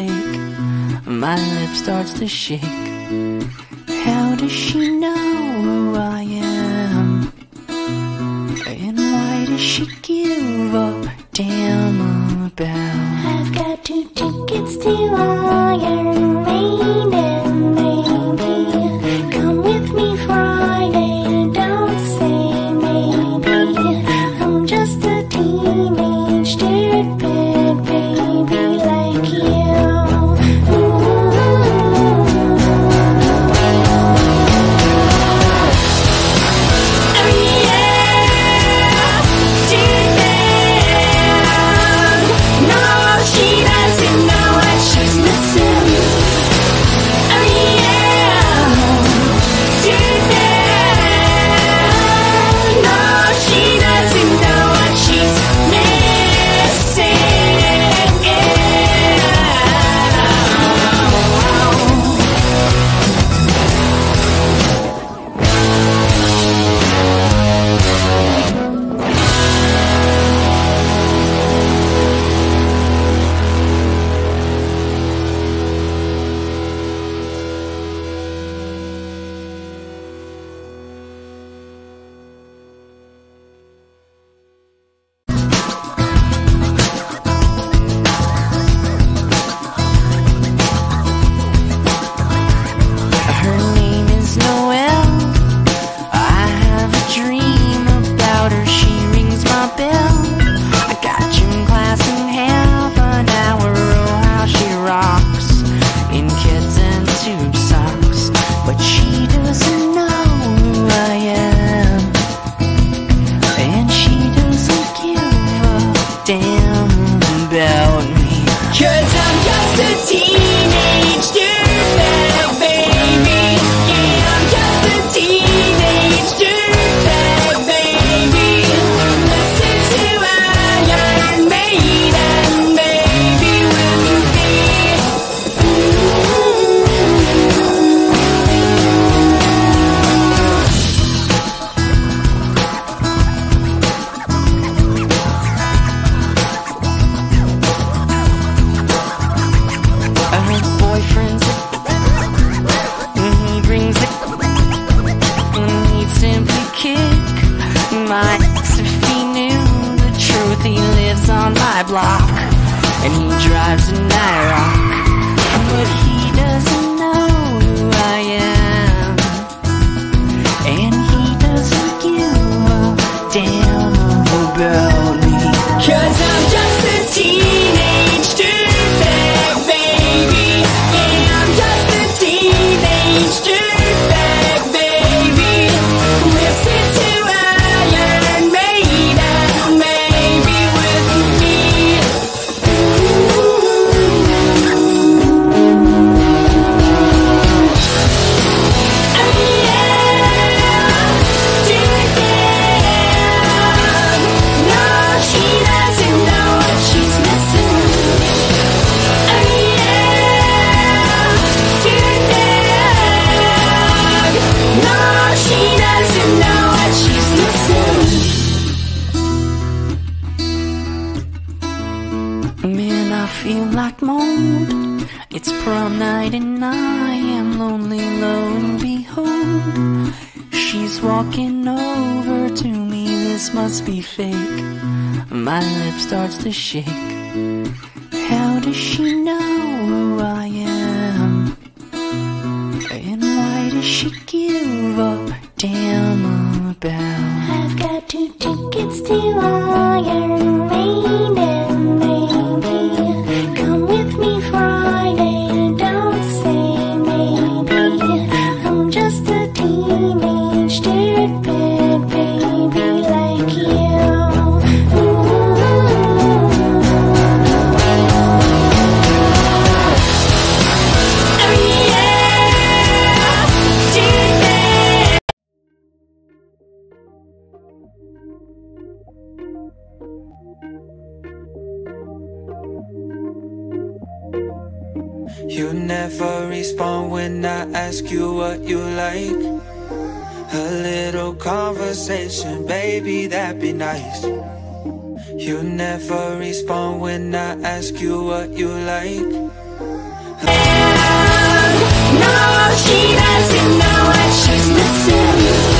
mistake. My lip starts to shake. How does she know who I am? And why does she give up? Damn. and he drives an IROC. Shake. How does she know who I am? And why does she give a damn about? I've got two tickets to Iron Maiden, conversation, baby, that'd be nice. You never respond when I ask you what you like. No, she doesn't know what she's missing.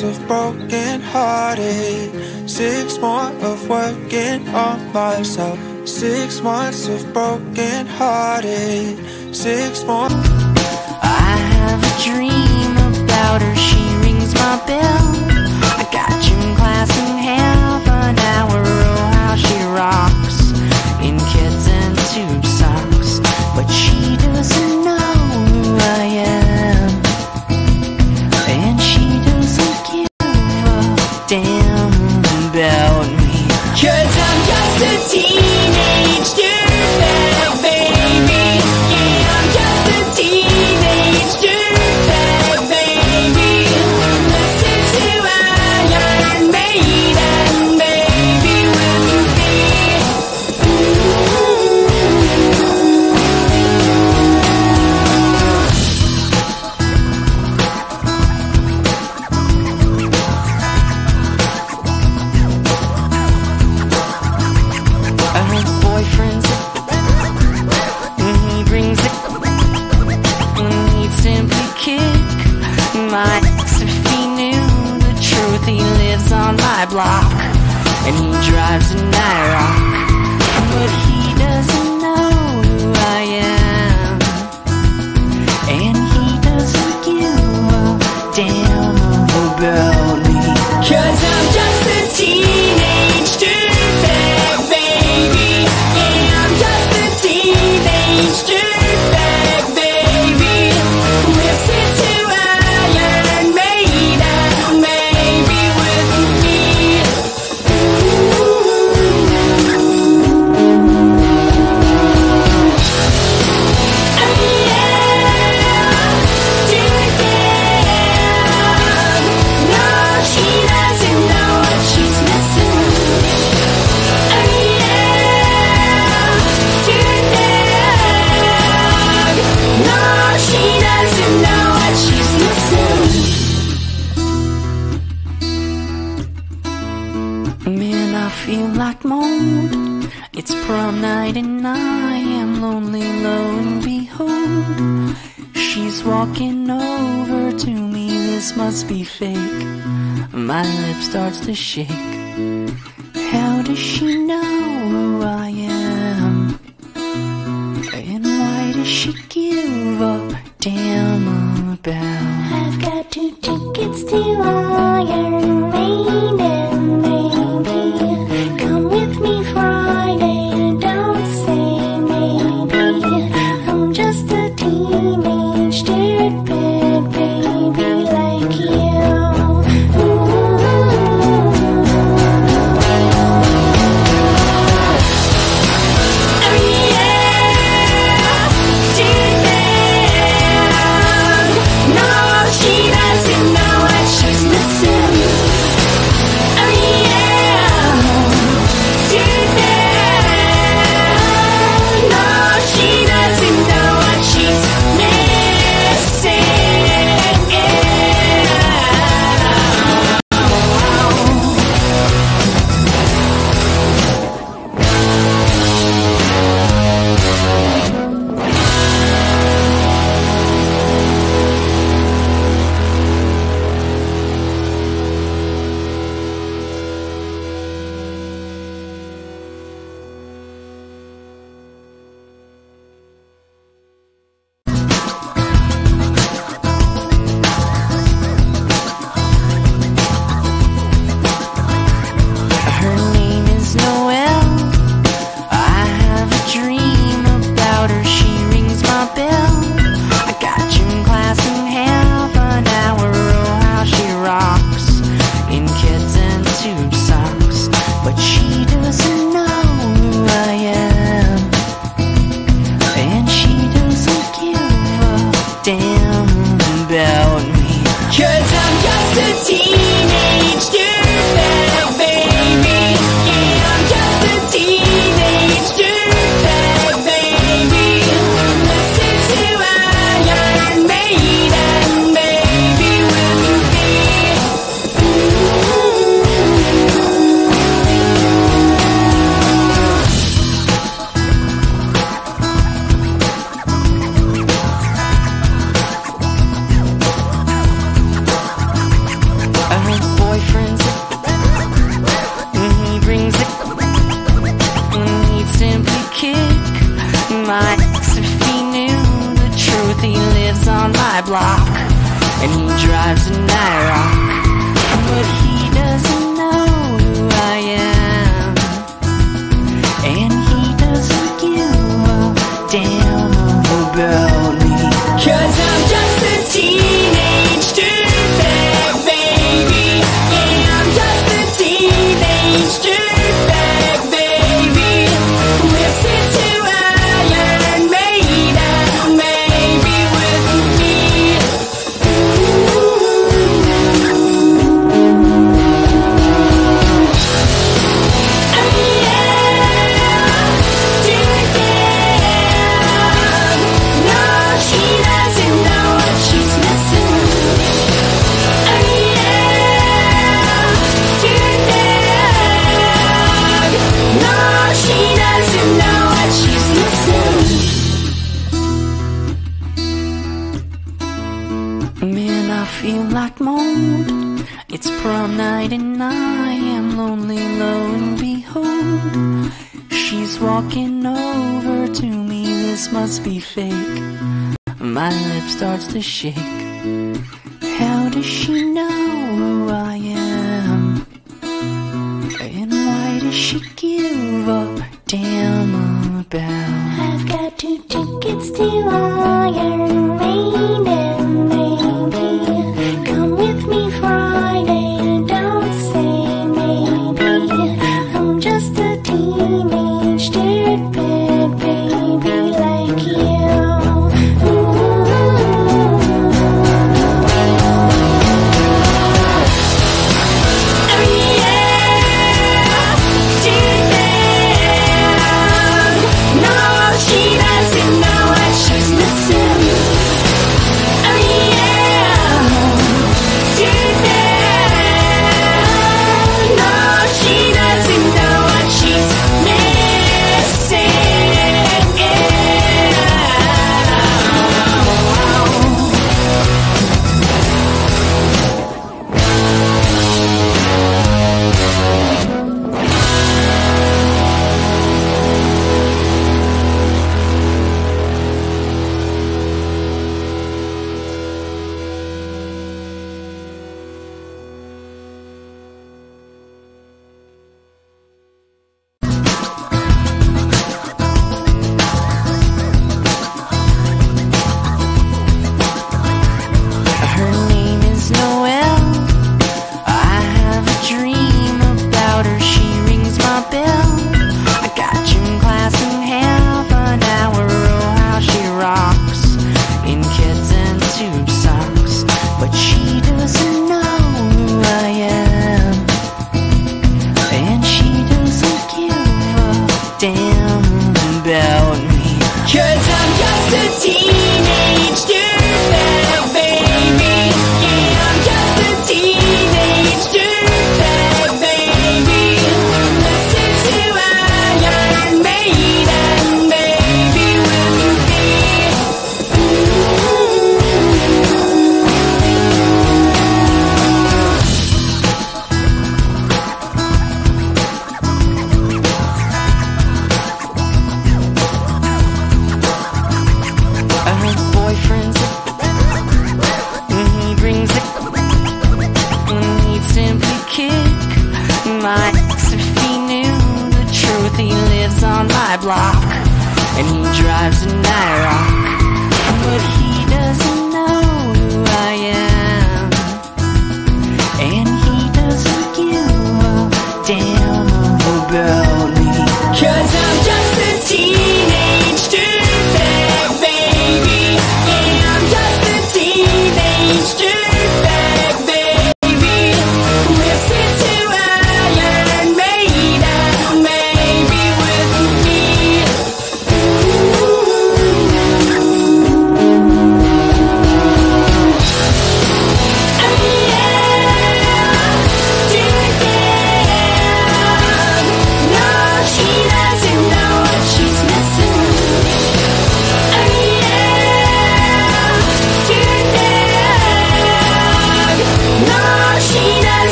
Months of broken hearted, six more of working on myself. Six months of broken hearted, six more. I have a dream about her. She rings my bell. I got gym class in half an hour. Oh, how she rocks starts to shake. How does she know who I am? And why does she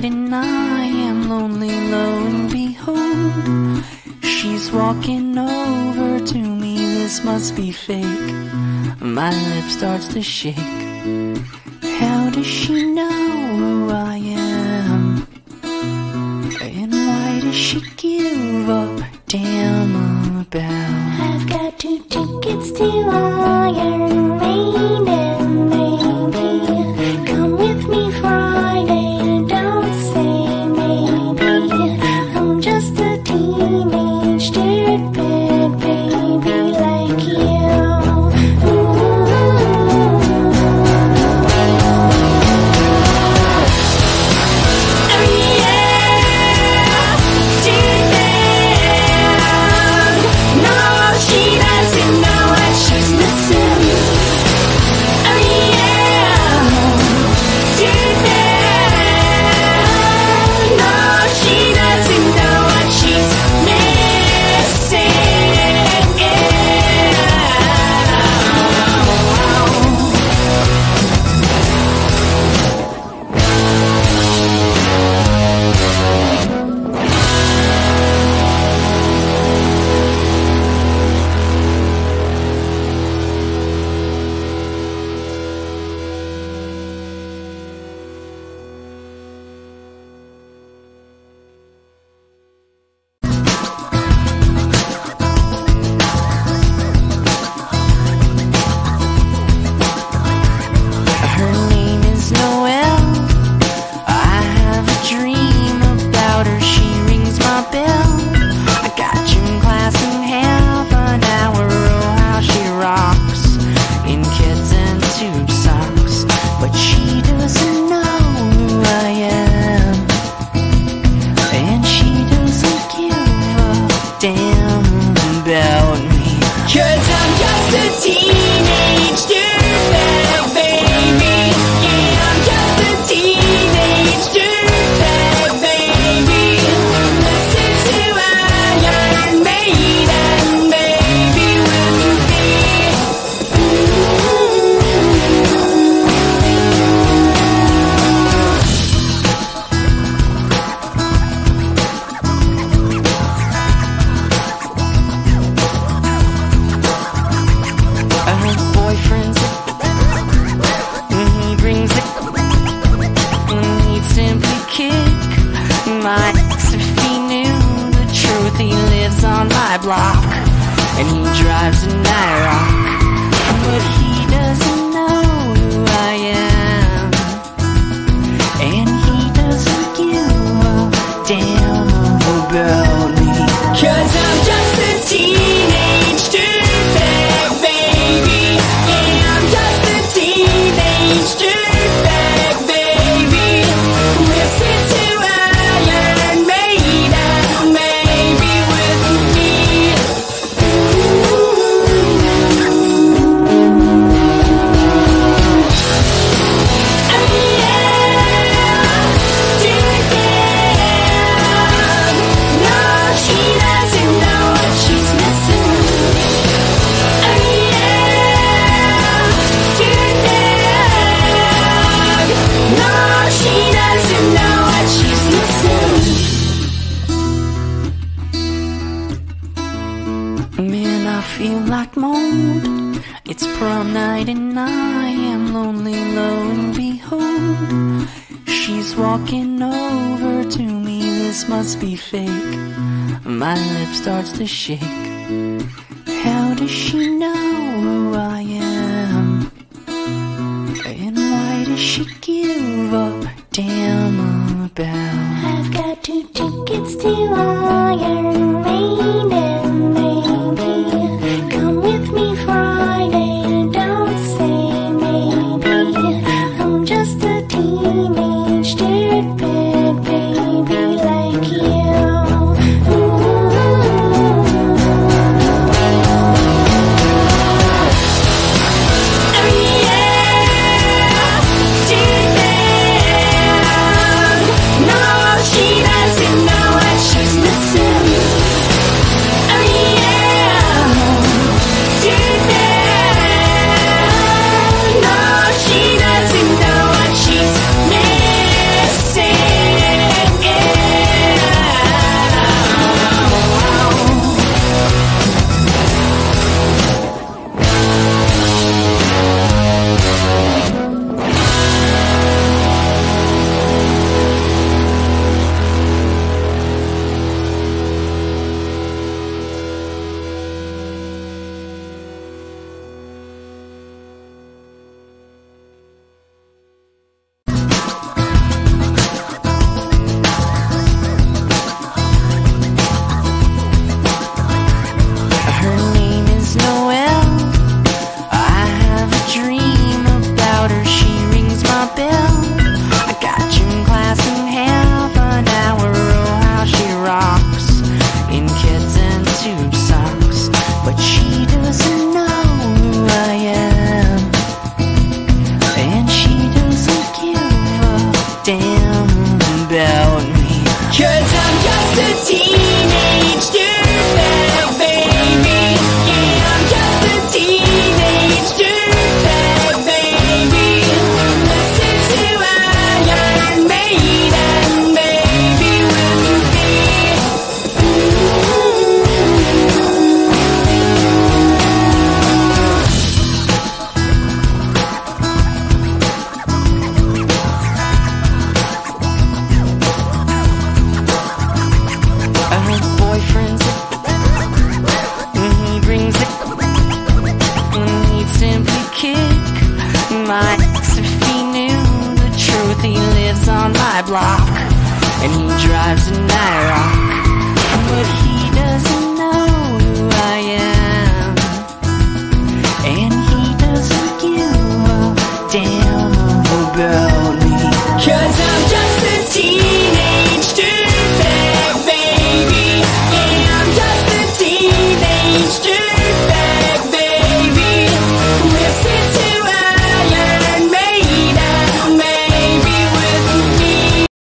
night and I am lonely, lo and behold. She's walking over to me, this must be fake. My lip starts to shake. How does she know who I am? lo and behold, she's walking over to me. This must be fake. My lip starts to shake. How does she know who I am? And why does she give a damn about? I've got two tickets to Iron Maiden.